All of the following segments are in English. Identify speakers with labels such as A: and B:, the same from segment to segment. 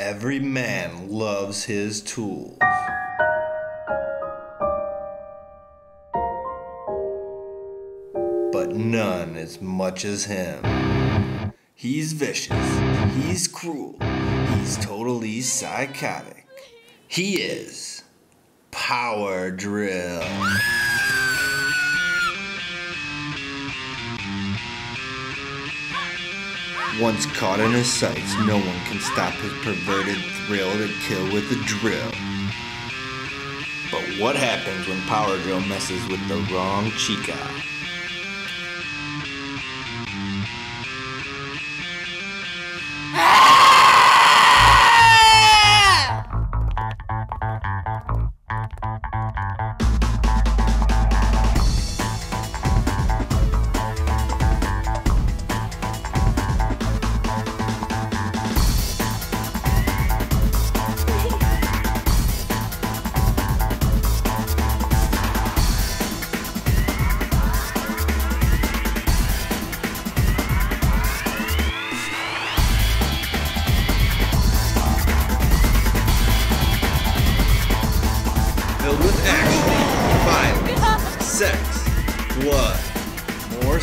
A: Every man loves his tools. But none as much as him. He's vicious. He's cruel. He's totally psychotic. He is Power Drill. Once caught in his sights, no one can stop his perverted thrill to kill with a drill. But what happens when Power Drill messes with the wrong chica?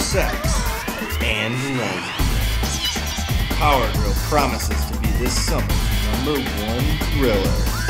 A: Sex, and lesbians. Power Drill promises to be this summer's number one thriller.